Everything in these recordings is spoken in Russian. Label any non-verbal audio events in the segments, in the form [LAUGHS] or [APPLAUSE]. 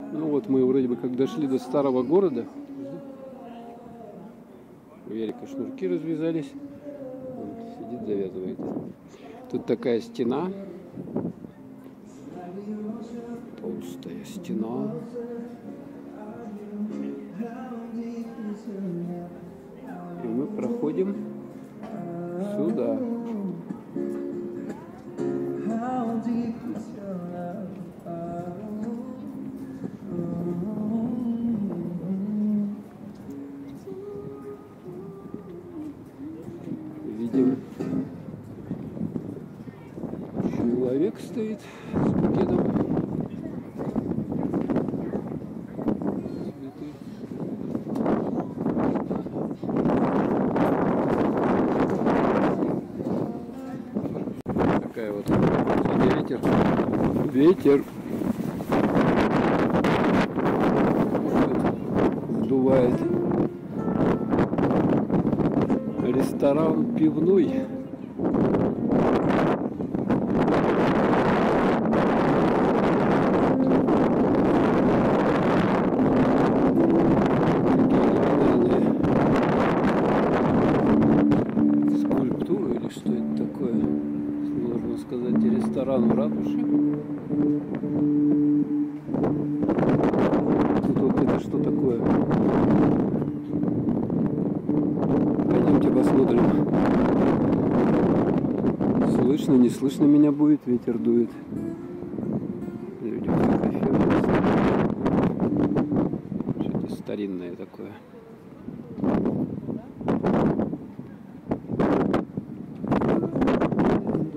Ну вот мы вроде бы как дошли до старого города. У Ярика шнурки развязались. Он сидит, завязывает. Тут такая стена. Толстая стена. И мы проходим сюда. Сдувает. Ресторан пивной. Ветер дует. Люди фотографируются. Что-то старинное такое.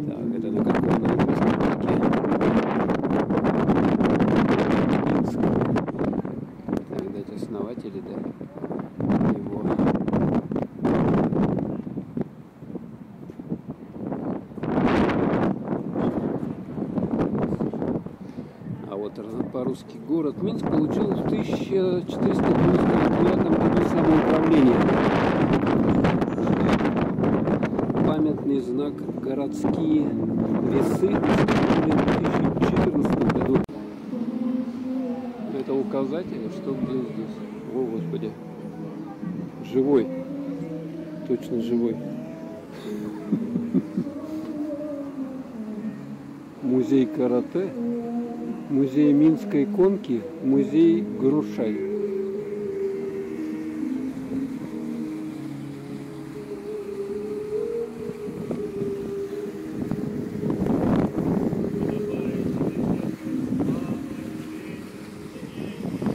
Так, это на каком на английском языке? Минск. Это, видать, основатели, да? Его. А вот по-русски город Минск получил в 1499 году самоуправление. Памятный знак городские весы в 2014 году. Это указатель, что где здесь? О, Господи. Живой. Точно живой. [LAUGHS] Музей карате, музей Минской конки, музей Грушай.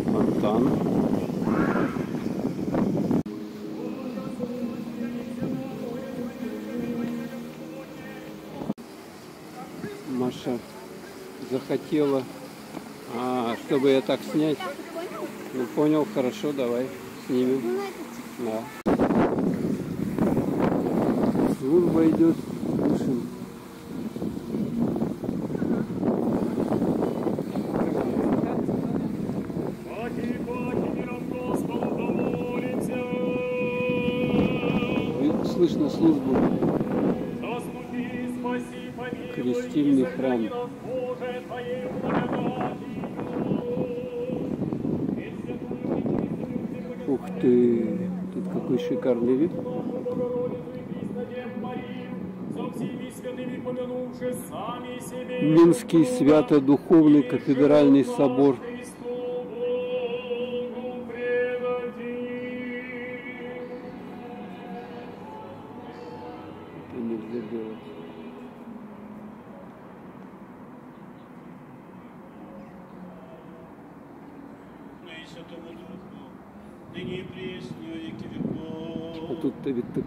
Фонтан. Маша захотела, чтобы я так снять. Ну, понял, хорошо, давай снимем. Да. Служба идет, себе. Минский Свято-Духовный Кафедральный собор.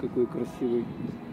Какой красивый.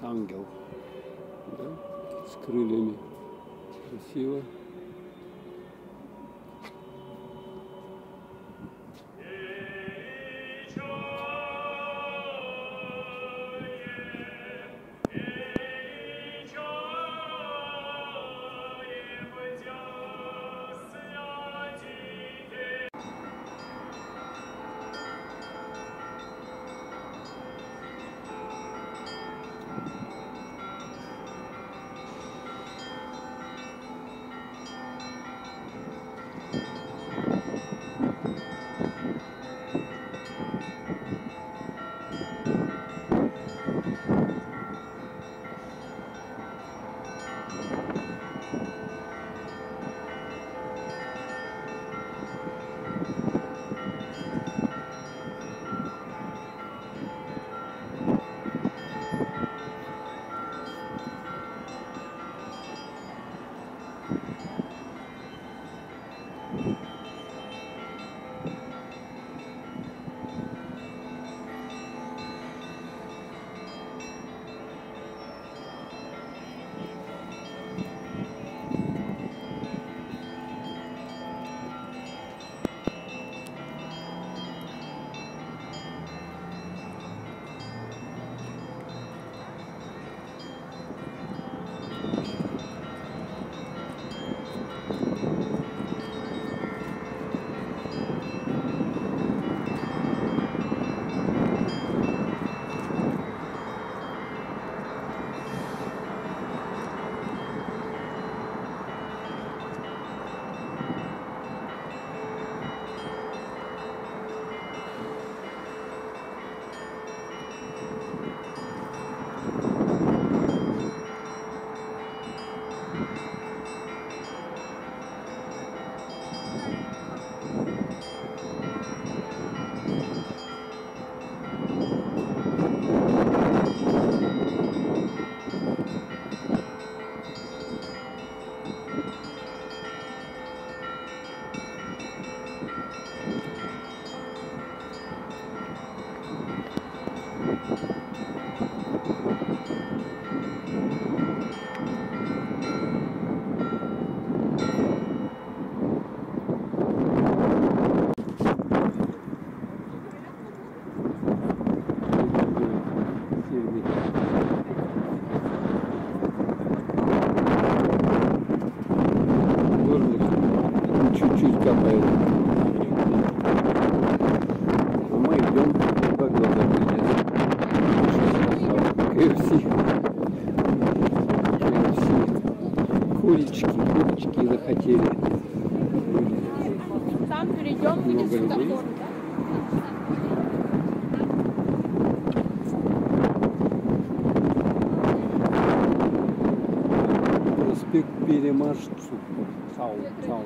Архангел. Да? С крыльями. Красиво. Перемашцу. Цау, цау.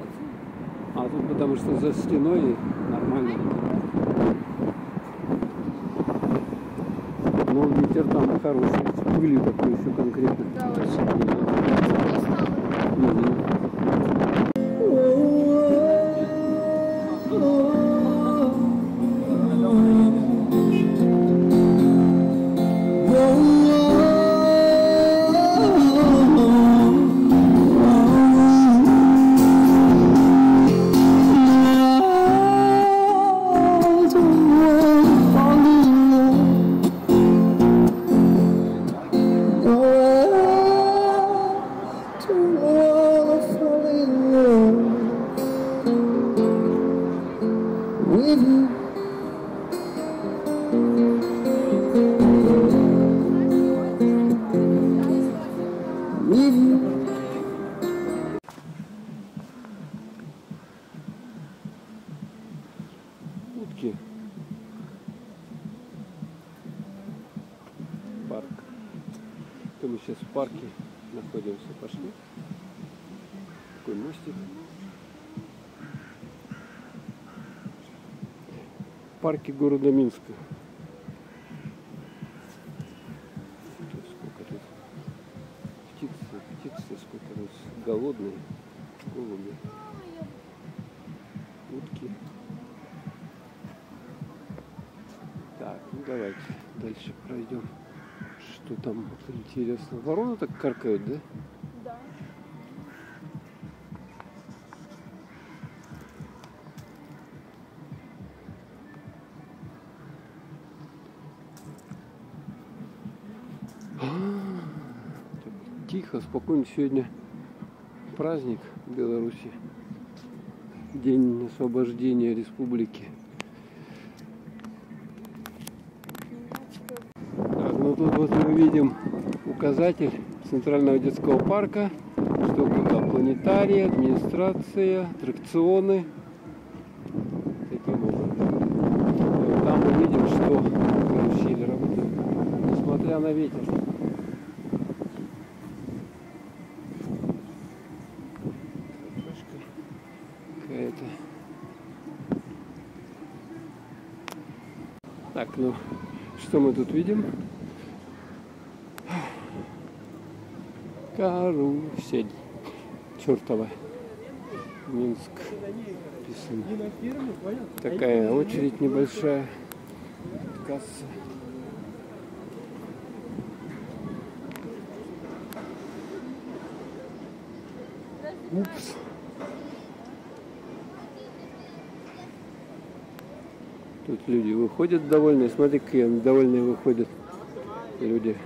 А тут потому что за стеной нормально. Но ветер там хороший, с пылью такой еще конкретно. Да, очень. Мгм. Парк. То мы сейчас в парке находимся. Пошли. Такой мостик. В парке города Минска. Сколько тут птицы, птицы, сколько тут голодные, Что там интересно? Вороны так каркают, да? Да. Тихо, спокойно. Сегодня праздник в Беларуси. День освобождения республики. Так, тут вот мы видим указатель Центрального детского парка, что куда планетарий, администрация, аттракционы. Таким образом. Там мы видим, что карусели работают, несмотря на ветер. Какая-то. Так, ну что мы тут видим? Карусель. Чертова. Минск. Написано. Такая очередь небольшая. Касса. Упс. Тут люди выходят довольные. Смотри, какие довольные выходят. Люди.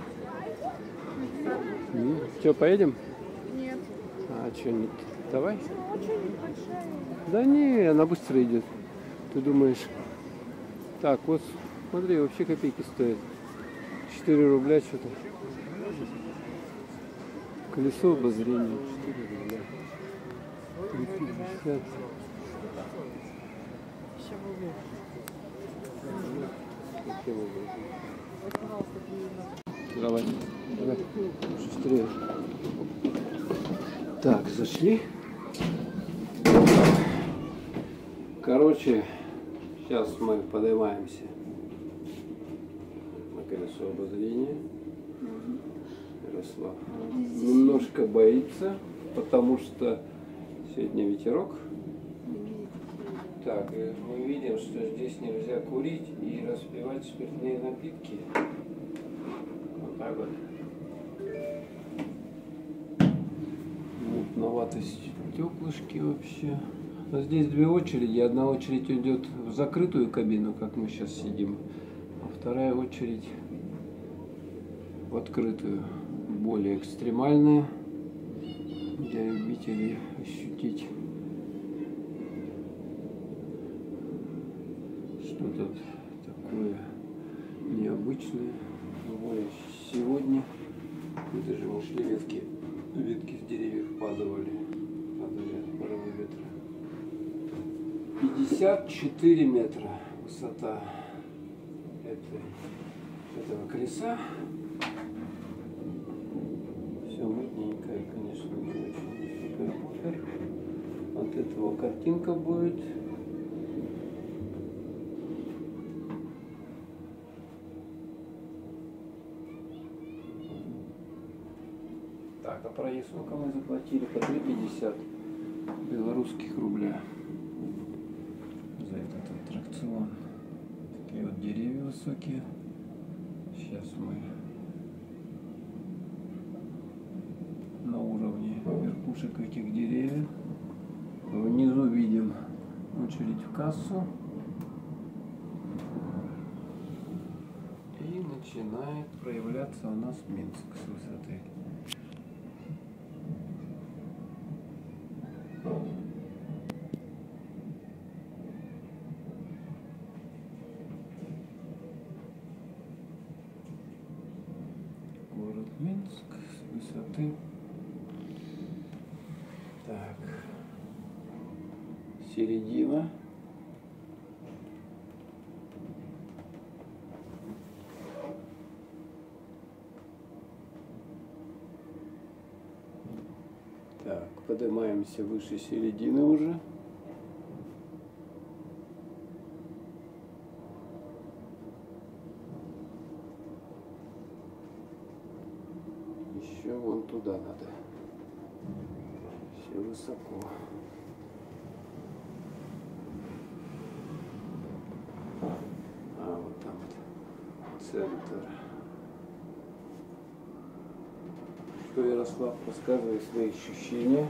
Что, поедем? Нет. А что нет? Давай. Очень большая. Да не, она быстро идет. Ты думаешь. Так, вот смотри, вообще копейки стоят. 4 рубля что-то. Колесо обозрения. 4 рубля. 350. Каким образом? Давай, давай, быстрее. Так, зашли. Короче, сейчас мы поднимаемся на колесо обозрения. Ярослав немножко боится, потому что сегодня ветерок. Так, и мы видим, что здесь нельзя курить и распивать спиртные напитки. Вот. Мутноватость стеклышки вообще. Но здесь две очереди. Одна очередь идет в закрытую кабину, как мы сейчас сидим, а вторая очередь в открытую, более экстремальная, для любителей ощутить что-то такое необычное. Бывает сегодня, это же мы шли ветки, ветки с деревьев падали, от порывы ветра. 54 метра высота этой, этого колеса. Все мутненькое, конечно, не очень супер-пупер. От этого картинка будет. Так, а проезд сколько мы заплатили? По 3,50 белорусских рубля за этот аттракцион. Такие вот деревья высокие. Сейчас мы на уровне верхушек этих деревьев. Внизу видим очередь в кассу. И начинает проявляться у нас Минск с высоты. Город Минск с высоты. Так. Середина. Так, поднимаемся выше середины уже. Еще вон туда надо. Все высоко. центр. Что, Ярослав, рассказывай свои ощущения.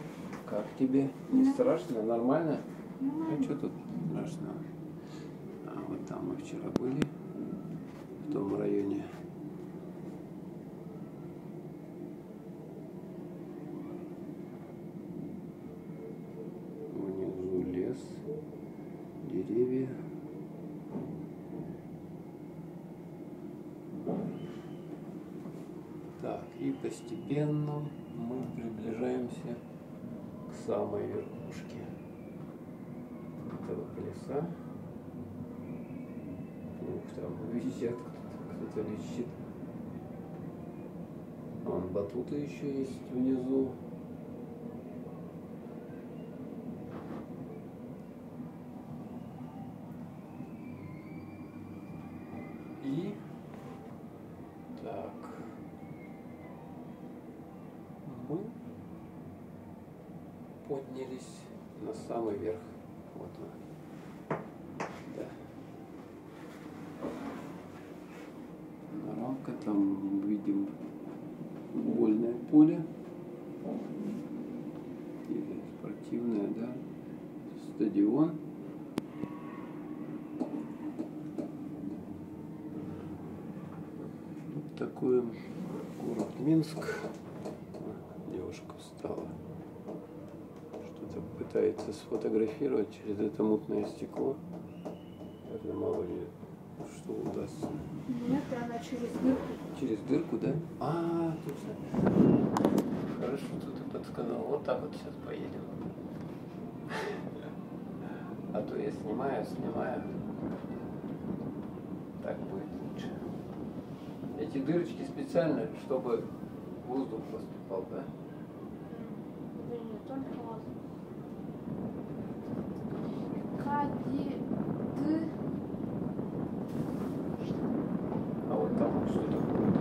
Как тебе? Не да. страшно? Нормально? Нормально. А что тут страшного? А вот там мы вчера были, в том районе. И постепенно мы приближаемся к самой верхушке этого колеса. Ух, там висят, кто-то, лечит. Вон батуты еще есть внизу. И так. Мы поднялись на самый верх. Вот он. Да. Рамка, там видим футбольное поле. Или спортивное, да. Стадион. Вот такой город Минск. Девушка встала. Что-то пытается сфотографировать через это мутное стекло. Это мало ли что удастся. Нет, она через дырку. Через дырку, да? А, точно. Хорошо, что ты подсказал. Вот так вот сейчас поедем. Я снимаю, снимаю. Так будет лучше. Эти дырочки специально, чтобы воздух поступал, да? Да нет, только воздух. Кади... Ды... А вот там вот что такое?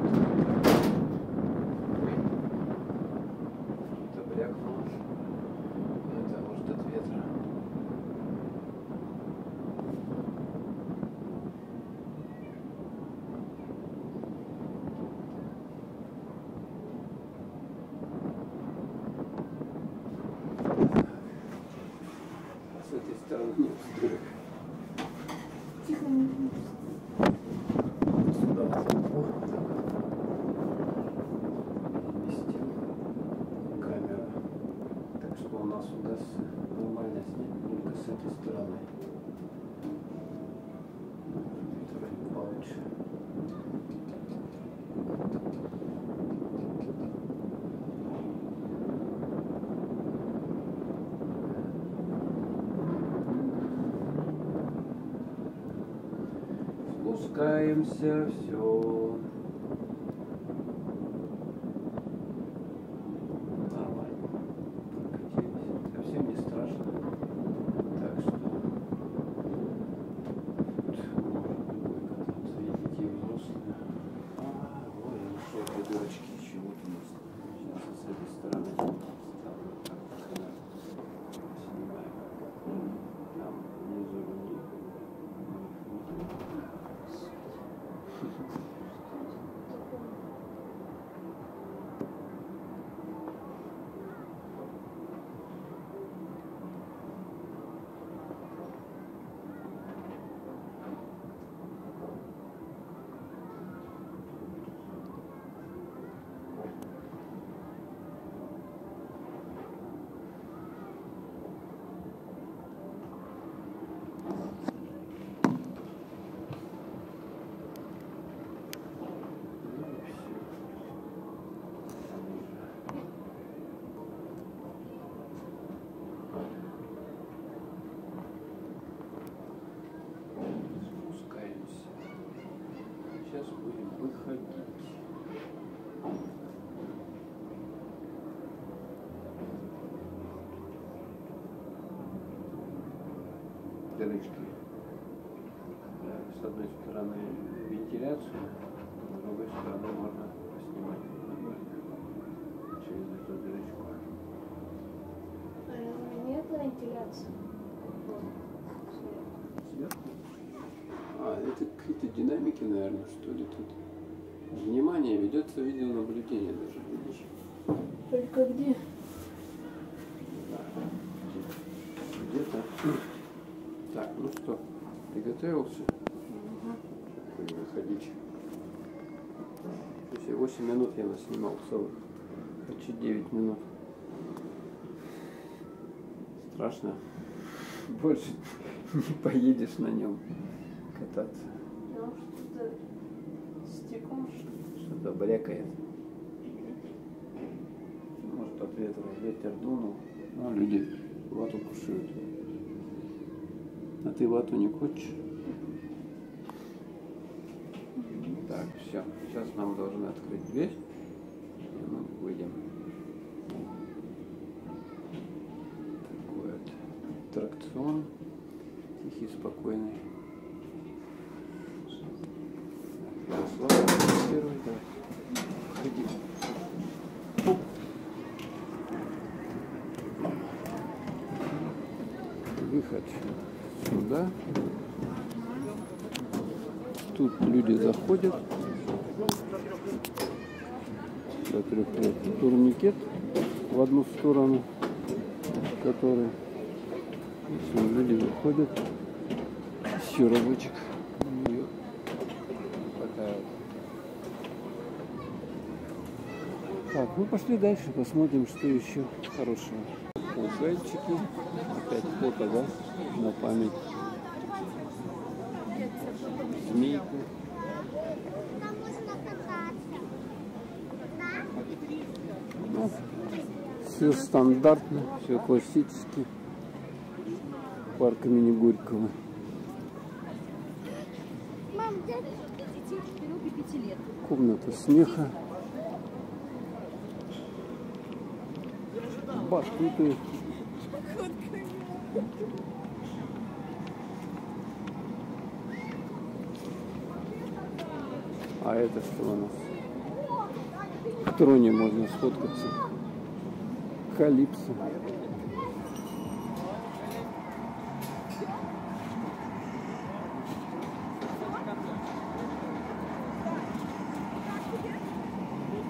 Что-то брякнуло. himself Дырочки. С одной стороны вентиляцию, с другой стороны можно нормально через эту дырочку. Нет вентиляции. Сверху? А, это какие-то динамики, наверное, что ли тут. Внимание, ведется видеонаблюдение даже, видишь? Только где? Где-то. Так, ну что, приготовился? Будем выходить. Слушай, 8 минут я наснимал целых. Почти 9 минут. Страшно. Больше не поедешь на нем кататься. Ну, что-то брякает. Может от ветра ветер дунул. Ну, люди вату кушают. А ты вату не хочешь? Так, все. Сейчас нам должны открыть дверь. И мы выйдем. Такой вот аттракцион. Тихий, спокойный. Ярослав, первый, да. Входи. Выход сюда. Тут люди заходят. До трех лет. Турникет в одну сторону, который все, люди выходят. Еще разочек. Так, ну пошли дальше, посмотрим, что еще хорошего. Паугайчики. Опять фото, да? На память. Змейку. Ну, все стандартно, все классически. Парк имени Горького. Мам, дядя, детей от 4 до 5 лет. Комната смеха. Батуты. А это что у нас? В троне можно сфоткаться. Калипсо.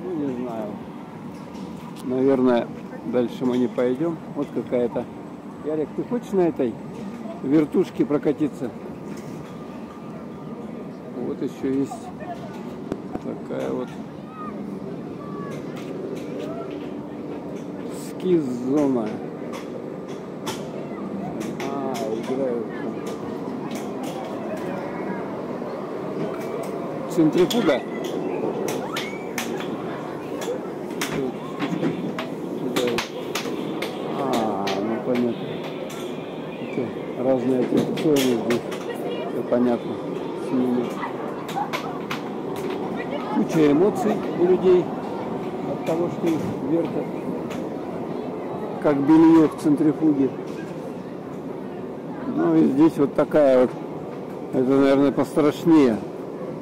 Ну, не знаю. Наверное, дальше мы не пойдем. Вот какая-то. Ярик, ты хочешь на этой вертушке прокатиться? Вот еще есть такая вот ски-зона. А, играют там. Центрифуга. А, ну понятно. Это разные аттракционы здесь. Все понятно. С ними. Куча эмоций у людей от того, что их вертят. Как белье в центрифуге. Ну и здесь вот такая вот. Это, наверное, пострашнее.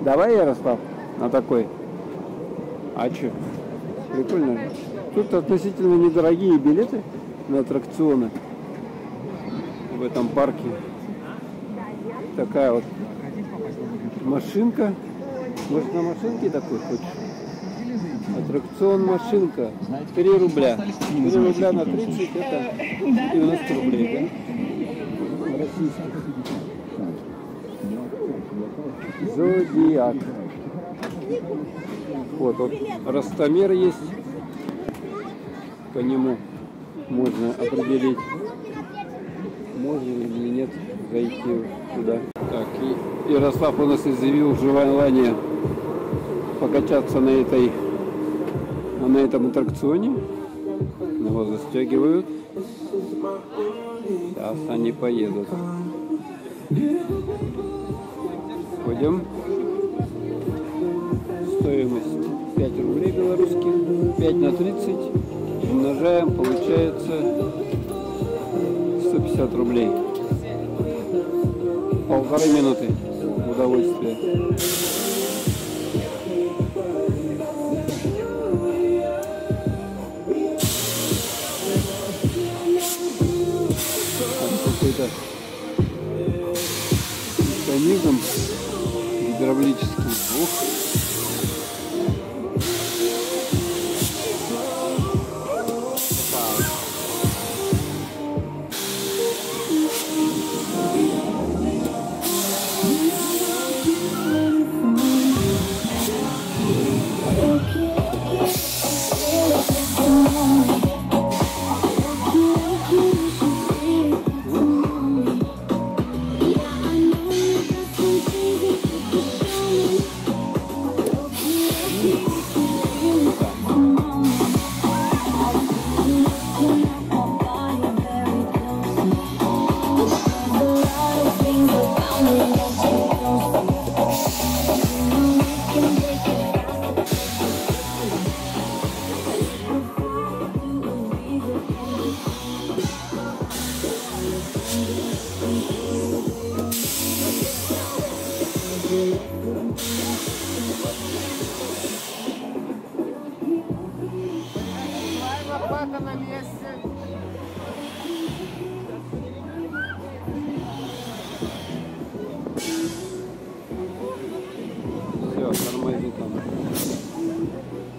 Давай, Ярослав, на такой. А что? Прикольно. Тут относительно недорогие билеты на аттракционы в этом парке. Такая вот машинка. Может на машинке такой хочешь? Аттракцион машинка. 3 рубля. 3 рубля на 30 это 90 рублей, да? Российских. Зодиак. Вот, вот ростомер есть. По нему можно определить, можно или нет зайти туда. Так, и Ярослав у нас изъявил желание покачаться на этой на этом аттракционе. Его застегивают. Сейчас они поедут. Ходим. Стоимость 5 рублей белорусских. 5 на 30. Умножаем, получается 150 рублей. Полторы минуты удовольствия. Гидравлический. Ух.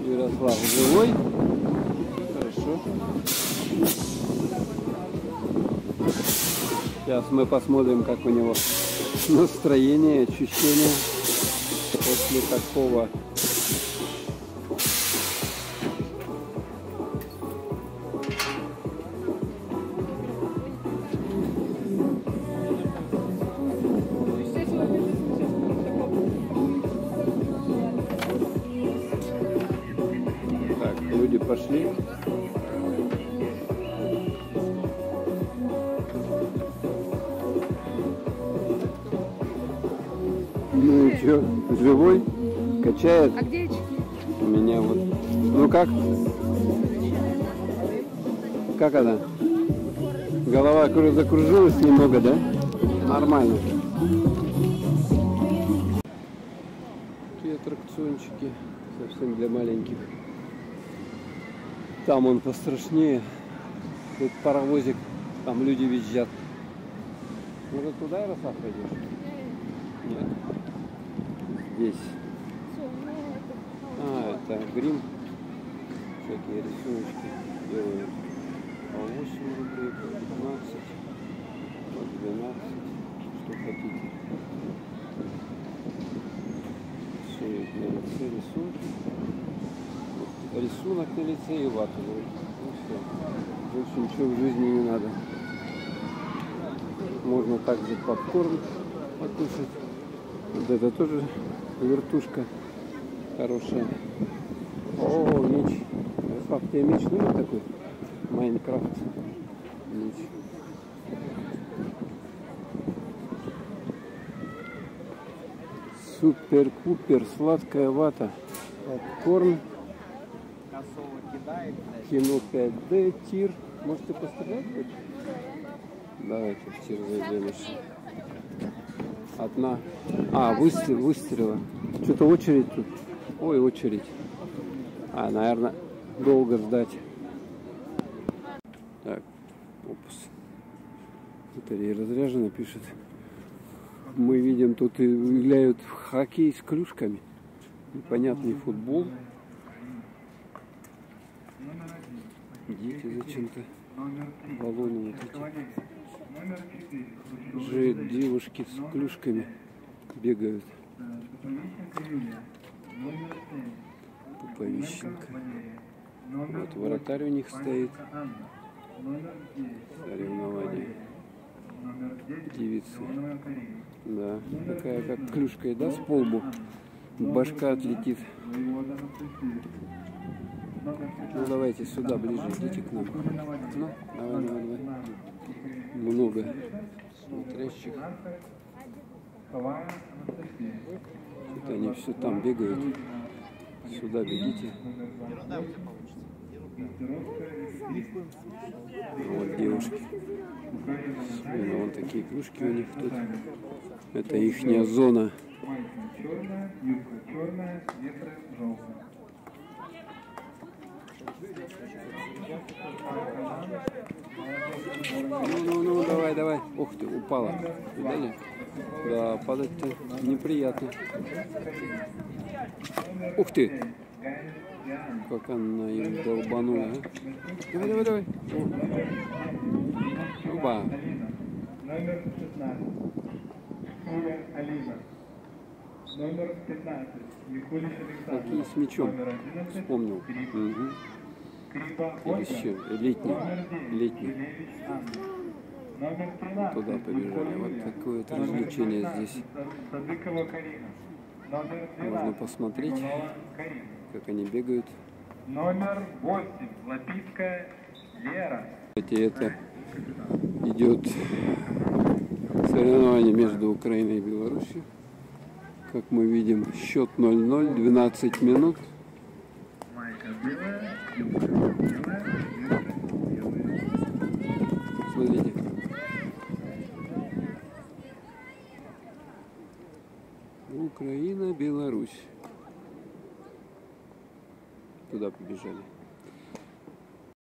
Ярослав живой. Хорошо. Сейчас мы посмотрим, как у него настроение, ощущения после такого Качает? А где очки? У меня вот. Ну как? Как она? Голова кру- закружилась немного, да? Нормально. Такие аттракциончики совсем для маленьких. Там он пострашнее. Тут паровозик, там люди визжат. Может туда, Ярослав, пойдешь? Нет. Здесь. А, это грим. Всякие рисуночки делают. По 8 рублей, по 15, по 12, что хотите. Рисуют на лице рисунки. Рисунок на лице и вату. Ну все. Больше ничего в жизни не надо. Можно также попкорн покушать. Вот это тоже вертушка хорошая. О, меч. Ярослав, тебе меч нужен такой? Майнкрафт. Меч. Супер-купер, сладкая вата. Попкорн. Кино 5D, тир. Можете пострелять хоть? Давайте в тир зайдем еще. Одна. А, выстрел, выстрела. Что-то очередь тут. Ой, очередь. А, наверное, долго ждать. Так, опус. Батарея разряжена, пишет. Мы видим, тут играют в хоккей с клюшками. Непонятный футбол. Дети зачем-то баллоны вот эти. Же девушки с клюшками бегают. Пуповищенко. Вот вратарь у них стоит. Соревнования. Девицы. Да, такая как клюшкой, да, с полбу. Башка отлетит. Ну давайте сюда ближе, идите к нам. Ну, давай, давай, давай. Много смотрящих. Что-то они все там бегают. Сюда бегите. Вот девушки. Именно вон такие кружки у них тут. Это ихняя зона. Черная, юбка черная, ветры желтые. Ну, ну, ну, давай, давай. Ух ты, упала. Видали? Да, падать-то неприятно. Ух ты! Как она им долбанула. а. Давай, давай, давай. О. Опа. Номер 16. Куля Алина. Номер 15. Никулич Александр. Какие с мячом. Номер 11. Вспомнил. Перепись. Или Ольга. еще летний. Номер 9. Летний. Белевич Анна. Номер 13. Туда побежали. Вот такое вот развлечение 19. здесь. Садыкова Карина. Номер 12. Можно посмотреть, как они бегают. Номер 8. Лапицкая Лера. Кстати, это идет соревнование между Украиной и Беларусью. Как мы видим, счет 0-0, 12 минут. Смотрите. Украина, Беларусь. Туда побежали.